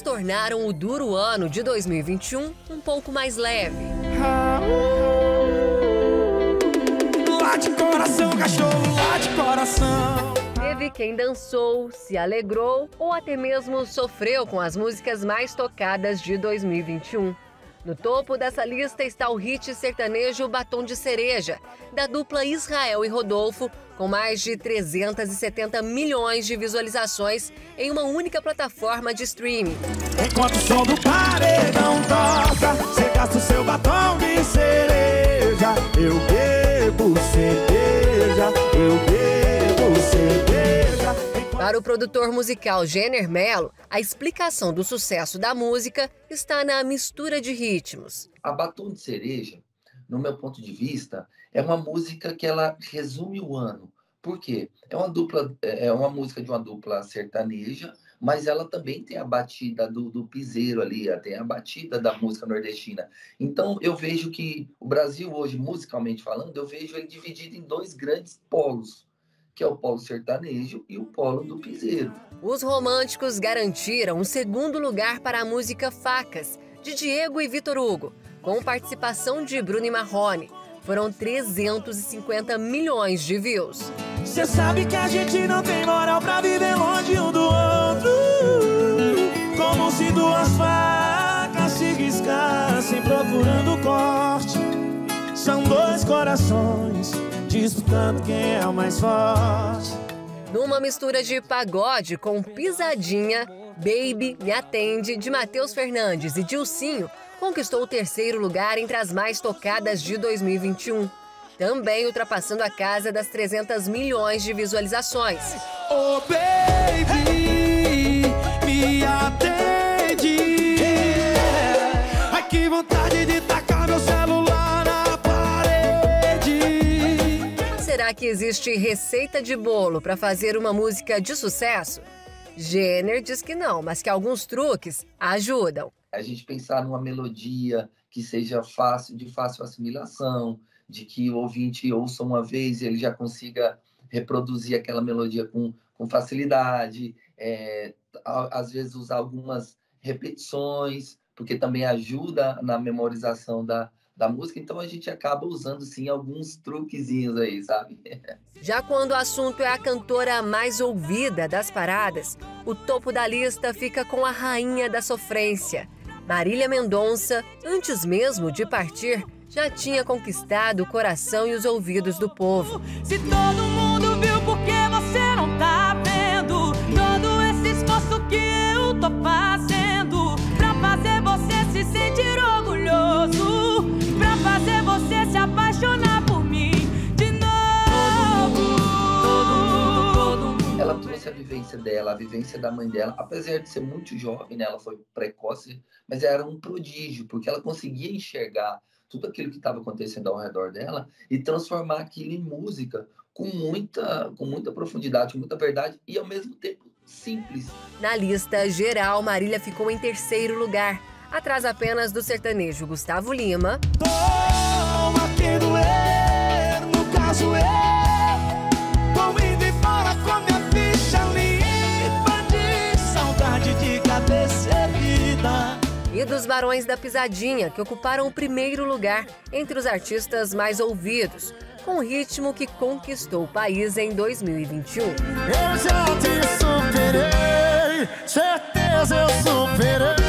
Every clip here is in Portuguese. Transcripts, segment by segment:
tornaram o duro ano de 2021 um pouco mais leve. Lá de coração, cachorro, lá de coração. Teve quem dançou, se alegrou ou até mesmo sofreu com as músicas mais tocadas de 2021. No topo dessa lista está o hit sertanejo Batom de Cereja, da dupla Israel e Rodolfo, com mais de 370 milhões de visualizações em uma única plataforma de streaming. Enquanto o som do paredão toca, você gasta o seu batom de cereja. Eu Para o produtor musical Jenner Mello, a explicação do sucesso da música está na mistura de ritmos. A Batom de Cereja, no meu ponto de vista, é uma música que ela resume o ano. Por quê? É uma dupla, é uma música de uma dupla sertaneja, mas ela também tem a batida do, do piseiro ali, tem a batida da música nordestina. Então eu vejo que o Brasil hoje, musicalmente falando, eu vejo ele dividido em dois grandes polos que é o polo sertanejo e o polo do piseiro. Os românticos garantiram um segundo lugar para a música Facas, de Diego e Vitor Hugo, com participação de Bruno e Marrone. Foram 350 milhões de views. Você sabe que a gente não tem moral pra viver longe um do outro. Como se duas facas se riscassem procurando dois corações disputando quem é o mais forte. Numa mistura de pagode com pisadinha, Baby Me Atende, de Matheus Fernandes e Dilcinho, conquistou o terceiro lugar entre as mais tocadas de 2021. Também ultrapassando a casa das 300 milhões de visualizações. Oh, baby, Será que existe receita de bolo para fazer uma música de sucesso? Jenner diz que não, mas que alguns truques ajudam. A gente pensar numa melodia que seja fácil, de fácil assimilação, de que o ouvinte ouça uma vez e ele já consiga reproduzir aquela melodia com, com facilidade, é, às vezes usar algumas repetições, porque também ajuda na memorização da, da música, então a gente acaba usando sim alguns truquezinhos aí, sabe? Já quando o assunto é a cantora mais ouvida das paradas, o topo da lista fica com a rainha da sofrência. Marília Mendonça, antes mesmo de partir, já tinha conquistado o coração e os ouvidos do povo. Se todo mundo viu, por trouxe a vivência dela, a vivência da mãe dela, apesar de ser muito jovem, né? Ela foi precoce, mas era um prodígio, porque ela conseguia enxergar tudo aquilo que estava acontecendo ao redor dela e transformar aquilo em música com muita, com muita profundidade, com muita verdade e ao mesmo tempo simples. Na lista geral, Marília ficou em terceiro lugar, atrás apenas do sertanejo Gustavo Lima. Toma que doer, no caso eu dos Barões da Pisadinha, que ocuparam o primeiro lugar entre os artistas mais ouvidos, com o ritmo que conquistou o país em 2021. Eu já te superei, certeza eu superei.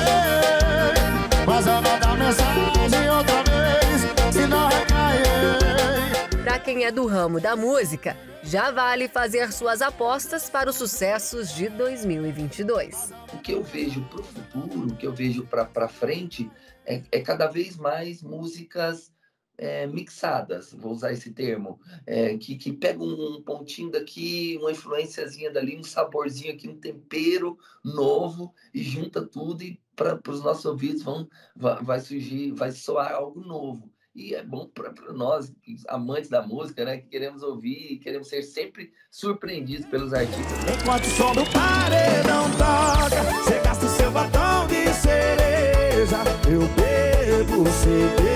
Mas eu vou dar mensagem outra vez, se não recair. Para quem é do ramo da música, já vale fazer suas apostas para os sucessos de 2022. O que eu vejo para o futuro, o que eu vejo para frente, é, é, cada vez mais músicas é, mixadas, vou usar esse termo, é, que, que pegam um pontinho daqui, uma influenciazinha dali, um saborzinho aqui, um tempero novo e junta tudo e para os nossos ouvidos vão, vai, vai surgir, vai soar algo novo. E é bom para nós, amantes da música, né? Que queremos ouvir e queremos ser sempre surpreendidos pelos artistas. Enquanto o som do paredão toca, você gasta o seu batom de cereja. Eu bebo cerveja.